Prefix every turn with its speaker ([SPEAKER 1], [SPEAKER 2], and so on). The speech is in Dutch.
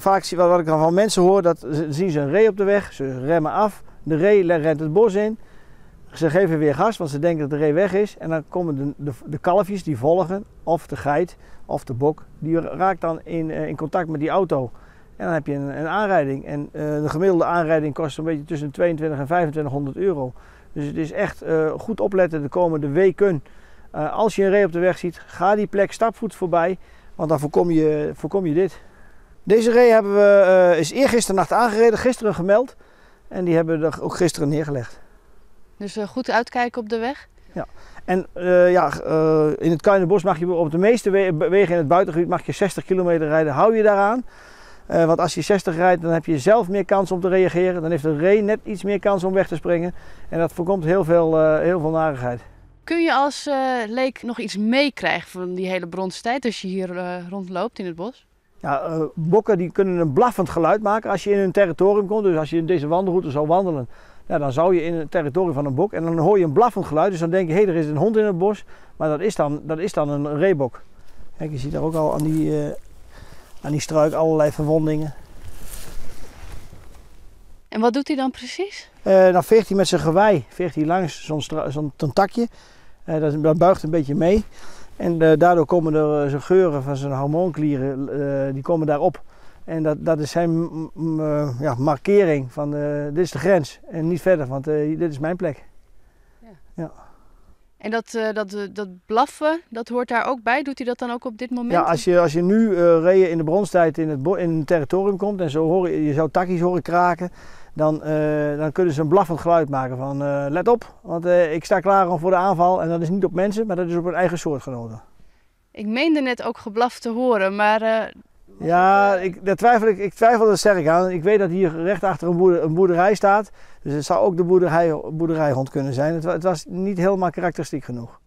[SPEAKER 1] Vaak zie wat ik dan van mensen hoor, dat zien ze een ree op de weg, ze remmen af, de ree rent het bos in. Ze geven weer gas, want ze denken dat de ree weg is. En dan komen de, de, de kalfjes die volgen, of de geit, of de bok, die raakt dan in, eh, in contact met die auto. En dan heb je een, een aanrijding. En eh, de gemiddelde aanrijding kost een beetje tussen 22 en 2500 euro. Dus het is echt eh, goed opletten de komende weken. Als je een ree op de weg ziet, ga die plek stapvoet voorbij, want dan voorkom je, voorkom je dit. Deze ree hebben we, eh, is eergisteren nacht aangereden, gisteren gemeld. En die hebben we er ook gisteren neergelegd.
[SPEAKER 2] Dus eh, goed uitkijken op de weg.
[SPEAKER 1] En eh, ja, in het Kuinenbos mag je op de meeste we- wegen in het buitengebied mag je 60 kilometer rijden. Hou je daaraan. Want als je 60 rijdt, dan heb je zelf meer kans om te reageren. Dan heeft de ree net iets meer kans om weg te springen. En dat voorkomt heel veel, heel veel narigheid.
[SPEAKER 2] Kun je als leek nog iets meekrijgen van die hele bronstijd als je hier rondloopt in het bos?
[SPEAKER 1] Ja, eh, bokken die kunnen een blaffend geluid maken als je in hun territorium komt. Dus als je in deze wandelroute zou wandelen, ja, dan zou je in het territorium van een bok. En dan hoor je een blaffend geluid. Dus dan denk je, hé, er is een hond in het bos. Maar dat is dan, dat is dan een reebok. Kijk, je ziet daar ook al aan die, eh, aan die struik allerlei verwondingen.
[SPEAKER 2] En wat doet hij dan precies?
[SPEAKER 1] Eh, dan veegt hij met zijn gewei veegt hij langs zo'n takje. Dat, dat buigt een beetje mee. En eh, daardoor komen er eh, zijn geuren van zijn hormoonklieren, eh, die komen daarop. En dat, dat is zijn ja, markering van dit is de grens en niet verder, want dit is mijn plek.
[SPEAKER 2] En dat, eh, dat, eh, dat blaffen, dat hoort daar ook bij. Doet hij dat dan ook op dit moment?
[SPEAKER 1] Ja, als je, als je nu reeën in de bronstijd in het, in het territorium komt en zo hoor je, je zou takjes horen kraken, dan, dan kunnen ze een blaffend geluid maken van let op, want ik sta klaar om voor de aanval. En dat is niet op mensen, maar dat is op hun eigen soortgenoten.
[SPEAKER 2] Ik meende net ook geblaf te horen, maar
[SPEAKER 1] Ja, ik, daar twijfel ik, ik twijfel er sterk aan. Ik weet dat hier recht achter een, boerder, een boerderij staat. Dus het zou ook de boerderij, boerderijhond kunnen zijn. Het, het was niet helemaal karakteristiek genoeg.